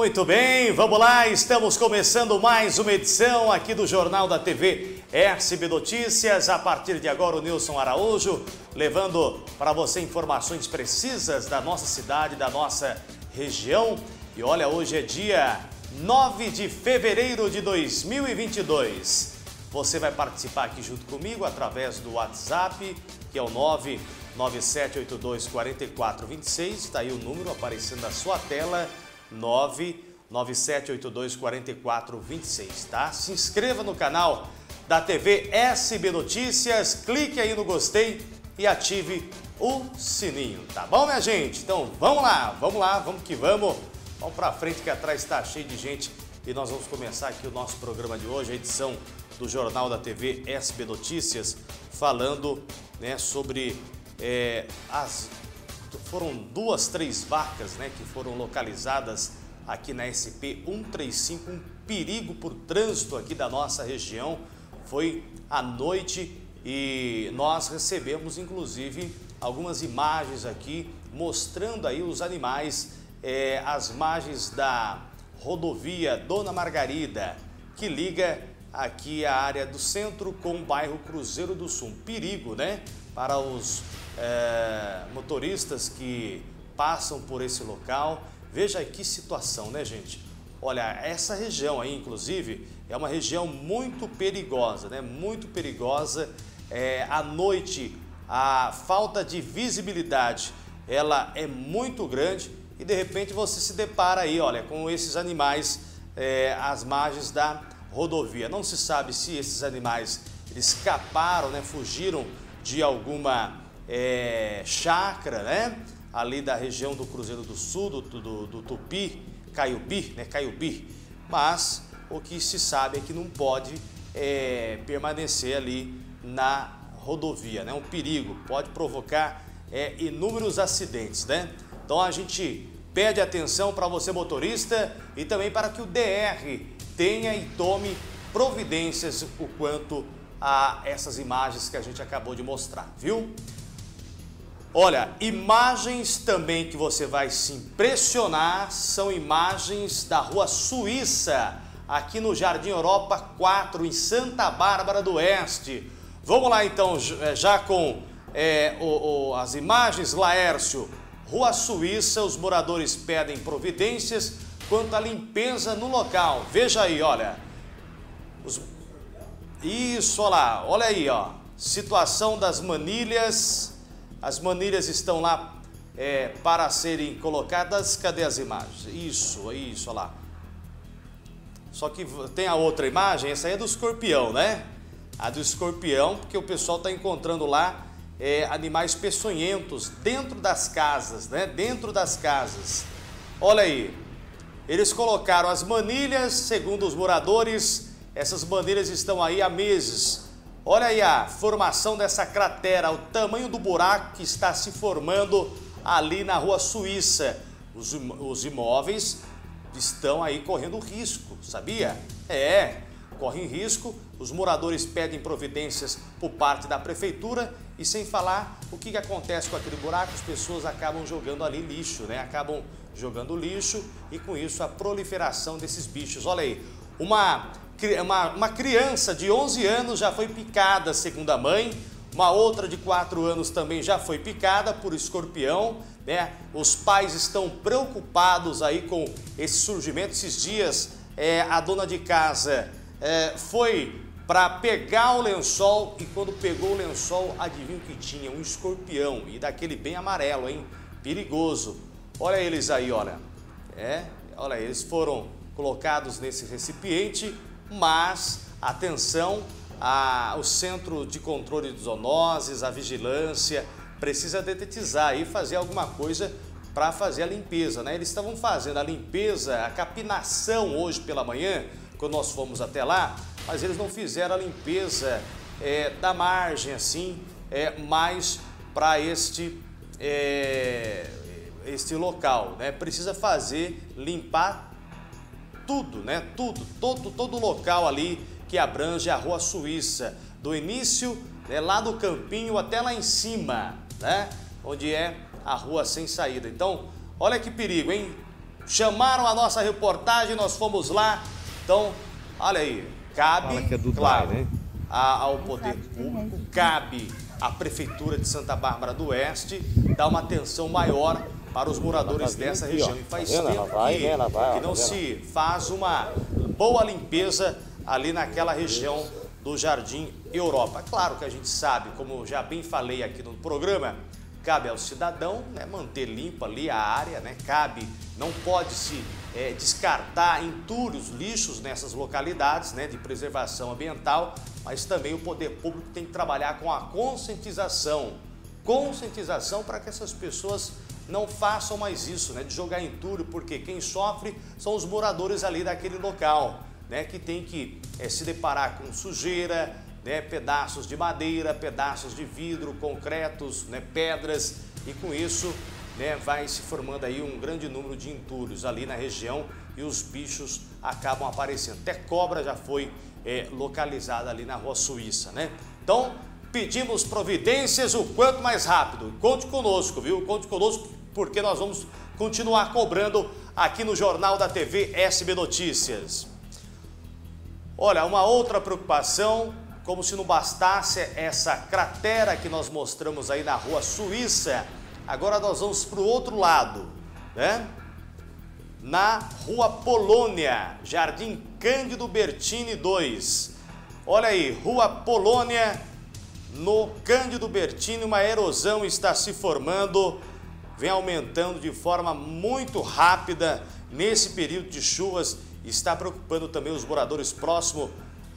Muito bem, vamos lá, estamos começando mais uma edição aqui do Jornal da TV SB Notícias. A partir de agora, o Nilson Araújo levando para você informações precisas da nossa cidade, da nossa região. E olha, hoje é dia 9 de fevereiro de 2022. Você vai participar aqui junto comigo através do WhatsApp, que é o 997824426. Está aí o número aparecendo na sua tela. 997824426, tá? Se inscreva no canal da TV SB Notícias, clique aí no gostei e ative o sininho, tá bom, minha gente? Então vamos lá, vamos lá, vamos que vamos. Vamos pra frente que atrás está cheio de gente e nós vamos começar aqui o nosso programa de hoje, a edição do Jornal da TV SB Notícias, falando né, sobre é, as foram duas, três vacas né, que foram localizadas aqui na SP 135, um perigo por trânsito aqui da nossa região. Foi à noite e nós recebemos inclusive algumas imagens aqui mostrando aí os animais é, às margens da rodovia Dona Margarida, que liga aqui a área do centro com o bairro Cruzeiro do Sul. Um perigo, né? Para os é, motoristas que passam por esse local. Veja que situação, né, gente? Olha, essa região aí, inclusive, é uma região muito perigosa, né? Muito perigosa. É, à noite, a falta de visibilidade, ela é muito grande e de repente você se depara aí, olha, com esses animais é, às margens da rodovia. Não se sabe se esses animais escaparam, né? Fugiram de alguma é, chácara, né? Ali da região do Cruzeiro do Sul, do, do, do Tupi, Caiubi, né? Caiubi. Mas o que se sabe é que não pode é, permanecer ali na rodovia, né? Um perigo, pode provocar é, inúmeros acidentes, né? Então a gente pede atenção para você motorista e também para que o DR tenha e tome providências o quanto a essas imagens que a gente acabou de mostrar, viu? Olha, imagens também que você vai se impressionar são imagens da Rua Suíça, aqui no Jardim Europa 4, em Santa Bárbara do Oeste. Vamos lá então, eh, já com é, o, o, as imagens, Laércio. Rua Suíça, os moradores pedem providências quanto à limpeza no local. Veja aí, olha. Os... Isso, olha lá, olha aí, ó. Situação das manilhas as manilhas estão lá é, para serem colocadas. Cadê as imagens? Isso, isso, olha lá. Só que tem a outra imagem, essa aí é do escorpião, né? A do escorpião, porque o pessoal está encontrando lá é, animais peçonhentos dentro das casas, né? Dentro das casas. Olha aí, eles colocaram as manilhas, segundo os moradores, essas manilhas estão aí há meses Olha aí a formação dessa cratera, o tamanho do buraco que está se formando ali na rua Suíça. Os, os imóveis estão aí correndo risco, sabia? É, correm risco, os moradores pedem providências por parte da prefeitura e sem falar o que, que acontece com aquele buraco, as pessoas acabam jogando ali lixo, né? Acabam jogando lixo e com isso a proliferação desses bichos. Olha aí, uma uma, uma criança de 11 anos já foi picada, segundo a mãe, uma outra de 4 anos também já foi picada por escorpião, né? Os pais estão preocupados aí com esse surgimento. Esses dias, é, a dona de casa é, foi para pegar o lençol e quando pegou o lençol, adivinha o que tinha? Um escorpião e daquele bem amarelo, hein? Perigoso. Olha eles aí, olha. É, olha, eles foram colocados nesse recipiente mas atenção, a, o Centro de Controle de Zoonoses, a vigilância, precisa detetizar e fazer alguma coisa para fazer a limpeza. Né? Eles estavam fazendo a limpeza, a capinação hoje pela manhã, quando nós fomos até lá, mas eles não fizeram a limpeza é, da margem assim, é, mais para este, é, este local. Né? Precisa fazer, limpar tudo, né? Tudo, todo, todo local ali que abrange a Rua Suíça, do início, né, lá do campinho até lá em cima, né? Onde é a rua sem saída. Então, olha que perigo, hein? chamaram a nossa reportagem, nós fomos lá. Então, olha aí, cabe, é claro, né? a- ao poder público, cabe à Prefeitura de Santa Bárbara do Oeste dar uma atenção maior para os moradores tá dessa região. E faz Tá vendo? tempo que, né? Que não tá vendo? se faz uma boa limpeza ali naquela região do Jardim Europa. Claro que a gente sabe, como já bem falei aqui no programa, cabe ao cidadão né, manter limpa ali a área, né? cabe, não pode se eh, descartar entulhos, lixos nessas localidades né, de preservação ambiental, mas também o poder público tem que trabalhar com a conscientização conscientização para que essas pessoas não façam mais isso, né, de jogar entulho, porque quem sofre são os moradores ali daquele local, né, que tem que eh, se deparar com sujeira, né, pedaços de madeira, pedaços de vidro, concretos, né, pedras, e com isso né, vai se formando aí um grande número de entulhos ali na região e os bichos acabam aparecendo. Até cobra já foi eh, localizada ali na Rua Suíça, né? Então, pedimos providências o quanto mais rápido. Conte conosco, viu? Conte conosco, porque nós vamos continuar cobrando aqui no Jornal da TV SB Notícias. Olha, uma outra preocupação, como se não bastasse essa cratera que nós mostramos aí na Rua Suíça, agora nós vamos para o outro lado, né? Na Rua Polônia, Jardim Cândido Bertini 2. Olha aí, Rua Polônia, no Cândido Bertini, uma erosão está se formando, vem aumentando de forma muito rápida nesse período de chuvas, está preocupando também os moradores próximos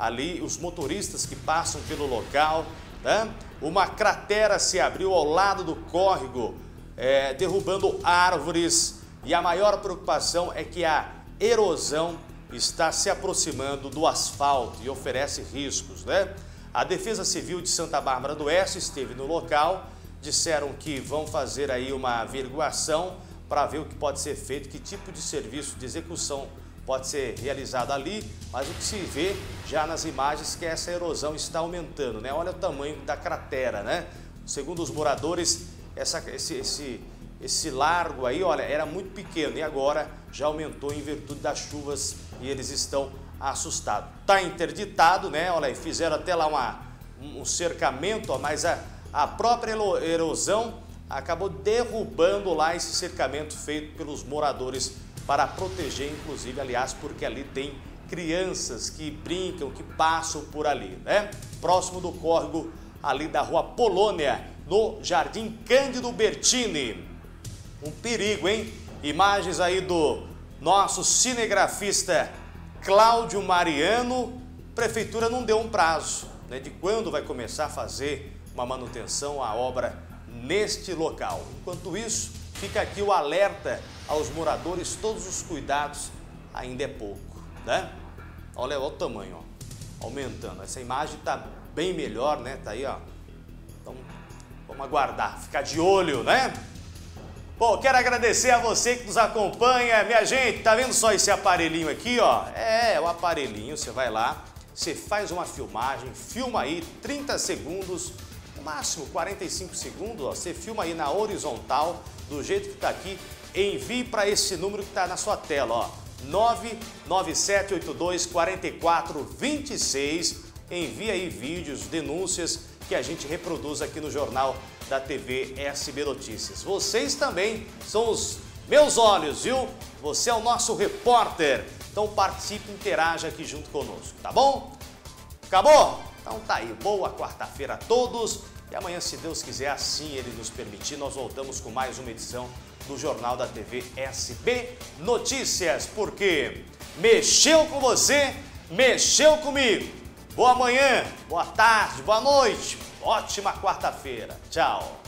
ali, os motoristas que passam pelo local. Né? Uma cratera se abriu ao lado do córrego, é, derrubando árvores, e a maior preocupação é que a erosão está se aproximando do asfalto e oferece riscos, né? A Defesa Civil de Santa Bárbara do Oeste esteve no local, disseram que vão fazer aí uma averiguação para ver o que pode ser feito, que tipo de serviço de execução pode ser realizado ali, mas o que se vê já nas imagens é que essa erosão está aumentando, né? Olha o tamanho da cratera, né? Segundo os moradores, essa, esse, esse, esse largo aí, olha, era muito pequeno e agora já aumentou em virtude das chuvas e eles estão assustados. Está interditado, né? Olha aí, fizeram até lá uma, um cercamento, ó, mas a, a própria ero- erosão acabou derrubando lá esse cercamento feito pelos moradores para proteger, inclusive, aliás, porque ali tem crianças que brincam, que passam por ali, né? Próximo do córrego ali da Rua Polônia, no Jardim Cândido Bertini. Um perigo, hein? Imagens aí do nosso cinegrafista Cláudio Mariano. Prefeitura não deu um prazo né, de quando vai começar a fazer uma manutenção, a obra neste local. Enquanto isso, fica aqui o alerta aos moradores, todos os cuidados ainda é pouco, né? Olha, olha o tamanho, ó, aumentando. Essa imagem está bem melhor, né? Tá aí, ó. Então, vamos aguardar, ficar de olho, né? Bom, quero agradecer a você que nos acompanha. Minha gente, tá vendo só esse aparelhinho aqui, ó? É, o aparelhinho, você vai lá, você faz uma filmagem, filma aí 30 segundos, no máximo 45 segundos, ó, você filma aí na horizontal, do jeito que tá aqui, envie para esse número que tá na sua tela, ó. 99782 4426. Envie aí vídeos, denúncias que a gente reproduz aqui no Jornal da TV SB Notícias. Vocês também são os meus olhos, viu? Você é o nosso repórter. Então participe, interaja aqui junto conosco, tá bom? Acabou? Então tá aí. Boa quarta-feira a todos. E amanhã, se Deus quiser, assim Ele nos permitir, nós voltamos com mais uma edição do Jornal da TV SB Notícias. Porque mexeu com você, mexeu comigo. Boa manhã, boa tarde, boa noite. Ótima quarta-feira. Tchau.